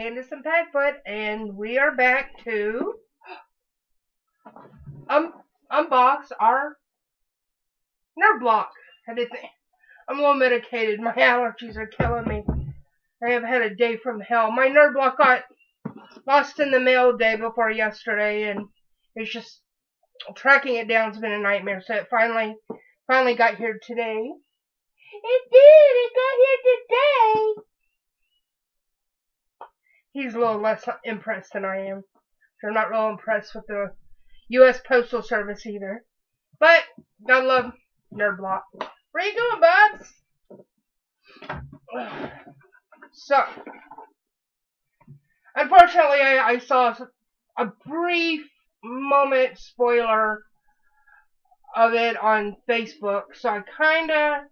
Candace and Padfoot, and we are back to um unbox our nerd block. I did think I'm little medicated. My allergies are killing me. I have had a day from hell. My nerd block got lost in the mail day before yesterday, and it's just tracking it down's been a nightmare. So it finally finally got here today. It did. It got here today he's a little less impressed than I am. I'm not real impressed with the U.S. Postal Service either. But, gotta love Nerd Block. Where you going, buds? So, unfortunately, I, I saw a brief moment spoiler of it on Facebook, so I kinda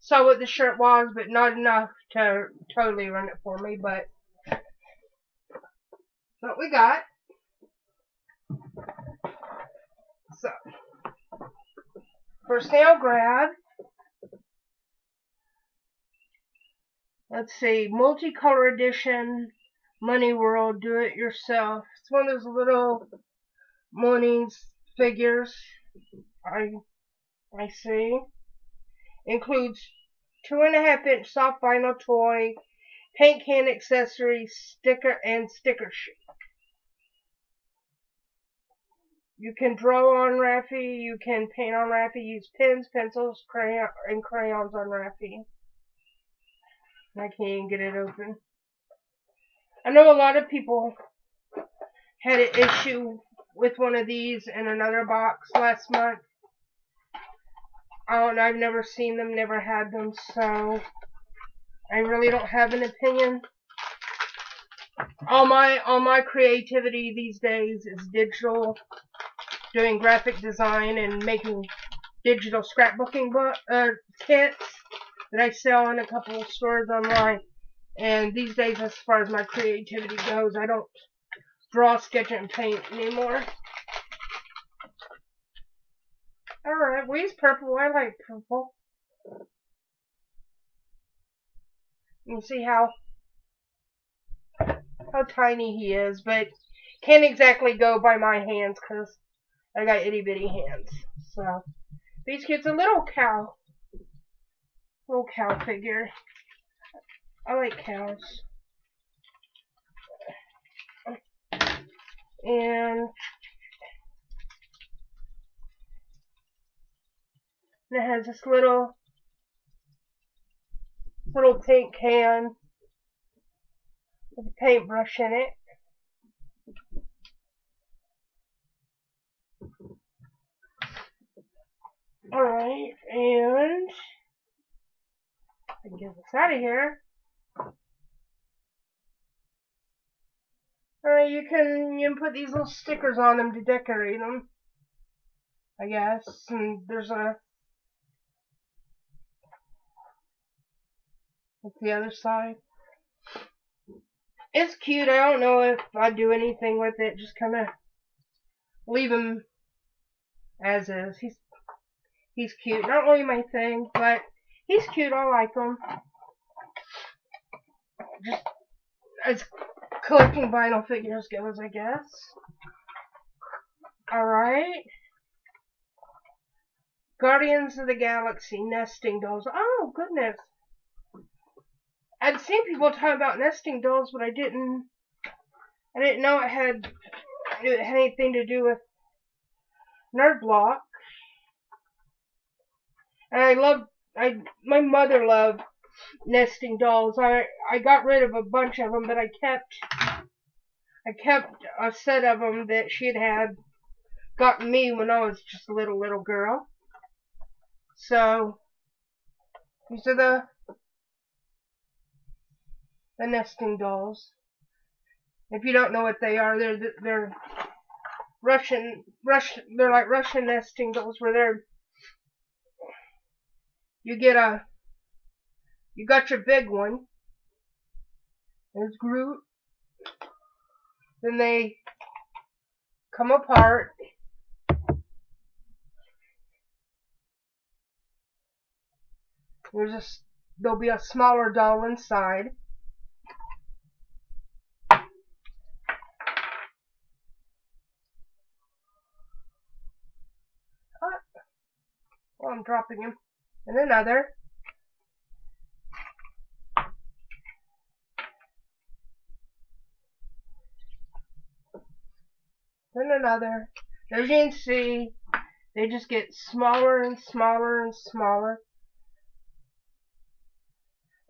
saw what the shirt was, but not enough to totally run it for me, but what we got. So, thing I'll grab. Let's see, multicolor edition, Munny World, do it yourself. It's one of those little Mooney's figures. I I see. Includes two and a half inch soft vinyl toy, paint can accessories, sticker, and sticker sheet. You can draw on Raffy, you can paint on Raffy, use pens, pencils, crayon, and crayons on Raffy. I can't get it open. I know a lot of people had an issue with one of these in another box last month. I don't I've never seen them, never had them, so I really don't have an opinion. All my all my creativity these days is digital, doing graphic design and making digital scrapbooking book uh, kits that I sell in a couple of stores online. And these days, as far as my creativity goes, I don't draw, sketch, and paint anymore. Alright, we use purple. I like purple. You see how how tiny he is, but can't exactly go by my hands because I got itty bitty hands. So these kids a little cow, little cow figure. I like cows. And it has this little little paint can with a paintbrush in it. Alright, and I can get this out of here. Alright, you can you can put these little stickers on them to decorate them. I guess. And there's a With the other side. It's cute. I don't know if I'd do anything with it. Just kind of leave him as is. He's he's cute. Not really my thing, but he's cute. I like him. Just as collecting vinyl figures goes, I guess. Alright. Guardians of the Galaxy nesting dolls. Oh, goodness. I'd seen people talk about nesting dolls, but I didn't. I didn't know it had it had anything to do with Nerd Block. And I love. I my mother loved nesting dolls. I I got rid of a bunch of them, but I kept I kept a set of them that she had had gotten me when I was just a little little girl. So these are the the nesting dolls. If you don't know what they are, they're they're Russian Russian they're like Russian nesting dolls where they're you get a, you got your big one. There's Groot. Then they come apart. There's a, there'll be a smaller doll inside. Ah. Oh, I'm dropping him. And another. Then another. As you can see, they just get smaller and smaller and smaller.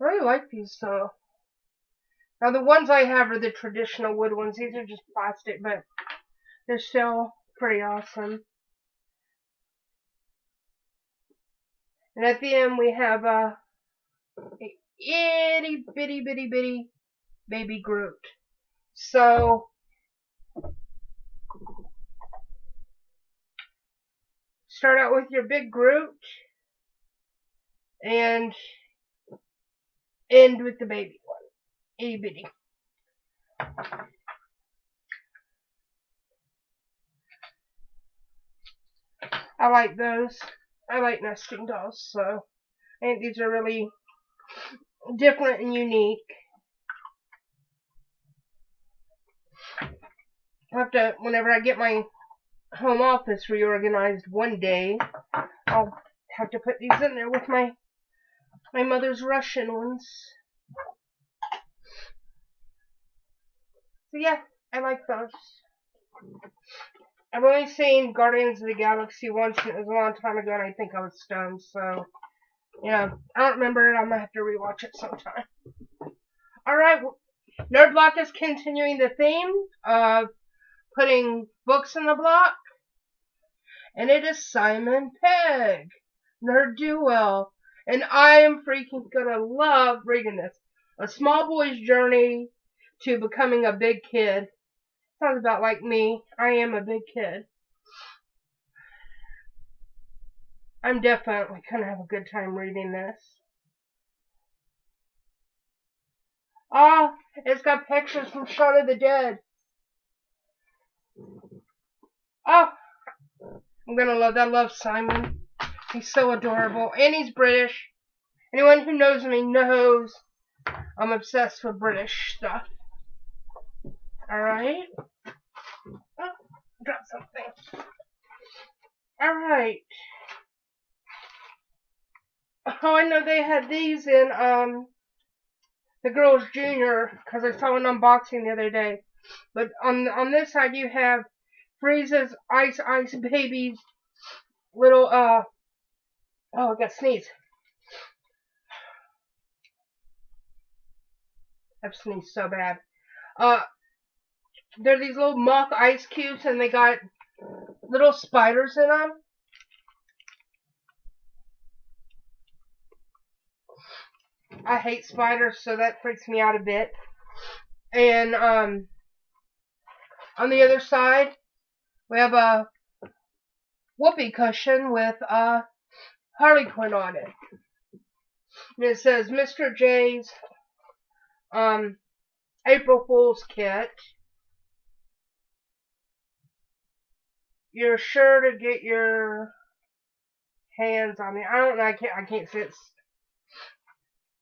I really like these though. Now the ones I have are the traditional wood ones. These are just plastic, but they're still pretty awesome. And at the end we have a, a itty bitty bitty bitty baby Groot. So start out with your big Groot and end with the baby one. Itty bitty. I like those. I like nesting dolls, so I think these are really different and unique. I have to, whenever I get my home office reorganized one day, I'll have to put these in there with my my mother's Russian ones. So yeah, I like those. I've only seen Guardians of the Galaxy once, and it was a long time ago, and I think I was stoned, so, yeah, I don't remember it, I'm gonna have to rewatch it sometime. Alright, Nerd Block is continuing the theme of putting books in the block, and it is Simon Pegg, Nerd Do Well, and I am freaking gonna love reading this. A small boy's journey to becoming a big kid. Sounds about like me. I am a big kid. I'm definitely gonna have a good time reading this. Ah, oh, it's got pictures from Shaun of the Dead. Oh, I'm gonna love that. I love Simon. He's so adorable. And he's British. Anyone who knows me knows I'm obsessed with British stuff. Alright. Oh, drop something. Alright. Oh, I know they had these in, um, the Girls Junior, because I saw an unboxing the other day. But on on this side you have Freeze's Ice Ice Babies little, uh, oh, I got sneeze. I've sneezed so bad. Uh, they're these little mock ice cubes and they got little spiders in them. I hate spiders, so that freaks me out a bit. And um, on the other side, we have a whoopee cushion with a Harley Quinn on it. And it says Mr. J's um, April Fool's Kit. You're sure to get your hands on me. I don't know. I can't. I can't see it.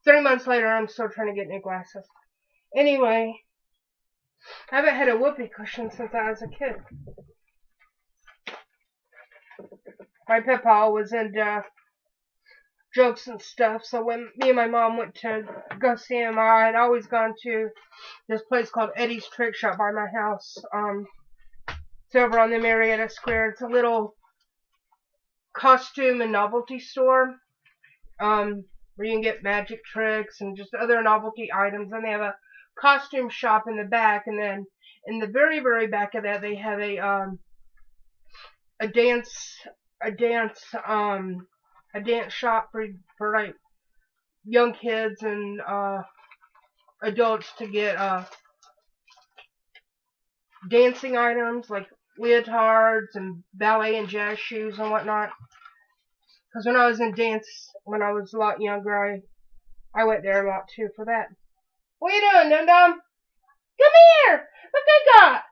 Three months later, I'm still trying to get new glasses. Anyway, I haven't had a whoopee cushion since I was a kid. My papa was into jokes and stuff. So when me and my mom went to go see him, I had always gone to this place called Eddie's Trick Shop by my house. Um, it's over on the Marietta Square. It's a little costume and novelty store. Um, where you can get magic tricks and just other novelty items. And they have a costume shop in the back, and then in the very, very back of that, they have a um, a dance, a dance, um, a dance shop for for like young kids and uh, adults to get uh, dancing items like leotards and ballet and jazz shoes and whatnot. Because when I was in dance, when I was a lot younger, I I went there a lot too for that. What are you doing, Dum Dum? Come here! Look I got!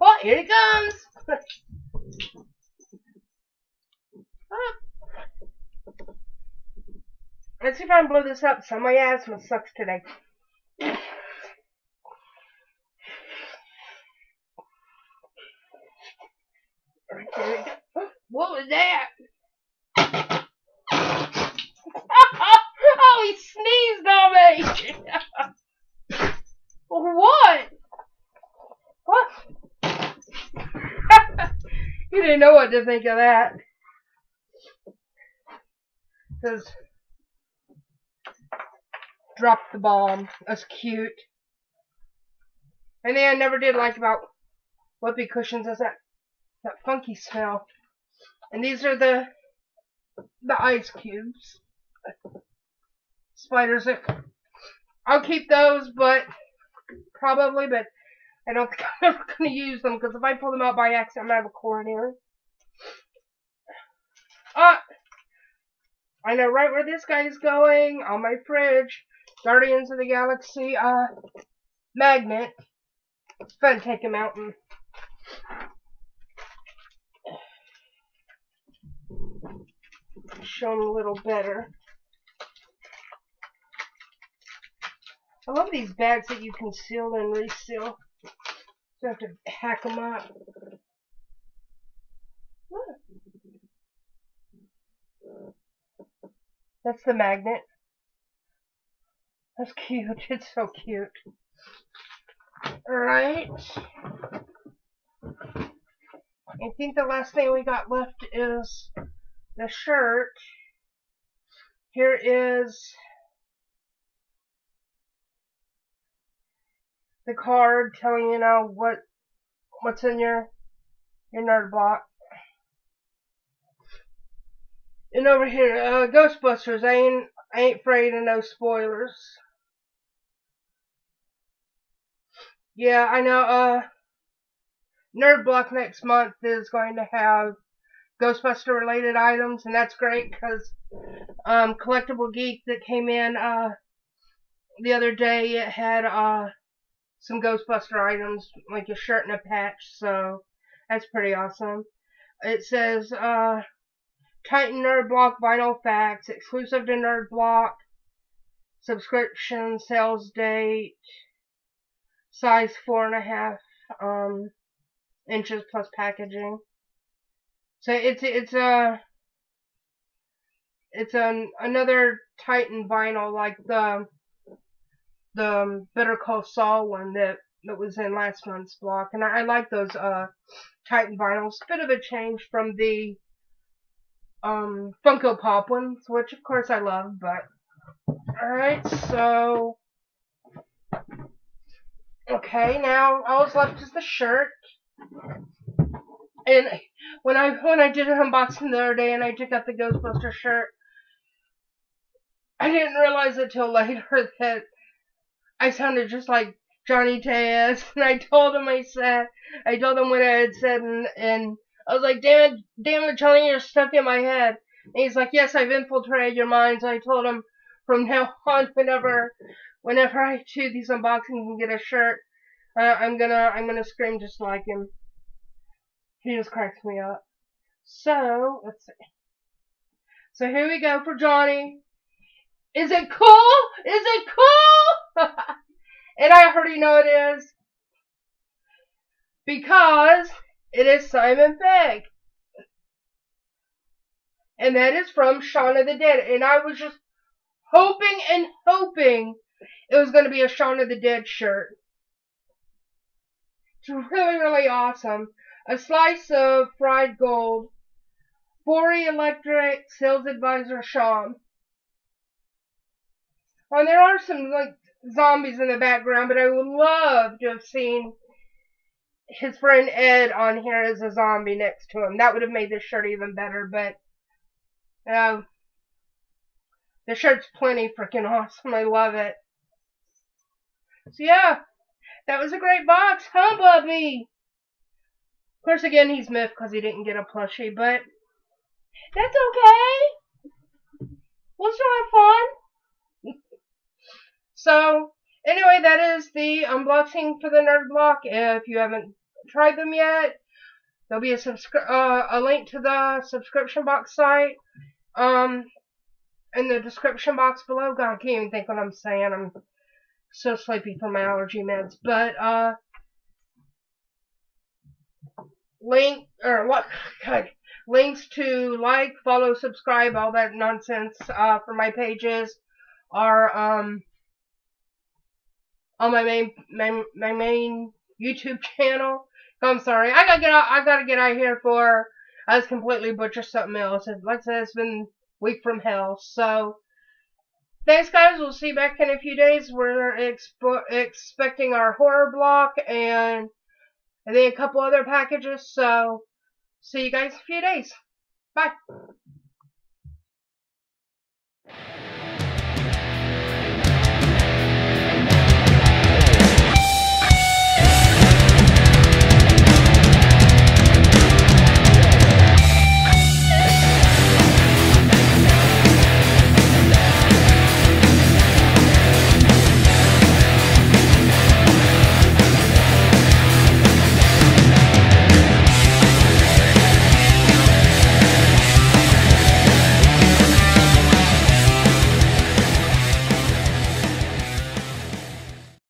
Oh, here he comes! Let's see if I can blow this up. Some of my asthma sucks today. what was that? oh, he sneezed on me! what? What? you didn't know what to think of that. Because drop the bomb. That's cute. And then I never did like about whoopee cushions. Is that that funky smell. And these are the the ice cubes. Spiders. I'll keep those, but probably, but I don't think I'm ever going to use them because if I pull them out by accident, I'm going to have a coronary. Ah! I know right where this guy's going on my fridge. Guardians of the Galaxy uh, magnet. It's fun to take him out and show him a little better. I love these bags that you can seal and reseal. You have to hack them up. Look. That's the magnet. That's cute. It's so cute. Alright. I think the last thing we got left is the shirt. Here is the card telling you now what what's in your your nerd block. And over here, uh, Ghostbusters. I ain't I ain't afraid of no spoilers. Yeah, I know. Uh, Nerd Block next month is going to have Ghostbuster related items, and that's great because um, Collectible Geek that came in uh, the other day it had uh, some Ghostbuster items, like a shirt and a patch, so that's pretty awesome. It says, uh, Titan Nerd Block Vinyl Facts, exclusive to Nerd Block, subscription, sales date, size four and a half um, inches plus packaging. So it's it's a it's an another Titan vinyl like the the um, Better Call Saul one that that was in last month's block, and I, I like those uh Titan vinyls. Bit of a change from the um Funko Pop ones, which of course I love, but alright, so okay, now all that's left is the shirt. And when I when I did an unboxing the other day and I took out the Ghostbuster shirt, I didn't realize it till later that I sounded just like Johnny Tellez, and I told him I said, I told him what I had said, and, and I was like, damn it, damn it, Johnny, you're stuck in my head. And he's like, yes, I've infiltrated your minds. I told him from now on, whenever, whenever I do these unboxings and get a shirt, uh, I'm gonna, I'm gonna scream just like him. He just cracks me up. So, let's see. So here we go for Johnny. Is it cool? Is it cool? and I already know it is. Because it is Simon Pegg. And that is from Shaun of the Dead. And I was just hoping and hoping it was going to be a Shaun of the Dead shirt. It's really, really awesome. A slice of fried gold. Foree Electric Sales Advisor Shaun. And there are some like zombies in the background, but I would love to have seen his friend Ed on here as a zombie next to him. That would have made this shirt even better, but uh, the shirt's plenty freaking awesome. I love it. So yeah, that was a great box, huh, Bubby? Course, again, he's miffed because he didn't get a plushie, but that's okay. We'll still have fun. So, anyway, that is the unboxing for the Nerd Block. If you haven't tried them yet, there'll be a, uh, a link to the subscription box site um, in the description box below. God, I can't even think what I'm saying. I'm so sleepy from my allergy meds. But, uh, link, or what, God, links to like, follow, subscribe, all that nonsense, uh, for my pages are, um, on my main, my, my main YouTube channel. I'm sorry. I gotta get out. I gotta get out here for. I was completely butchered something else. Like I said, it's been week from hell. So, thanks, guys. We'll see you back in a few days. We're expo- expecting our horror block and, and then a couple other packages. So, see you guys in a few days. Bye.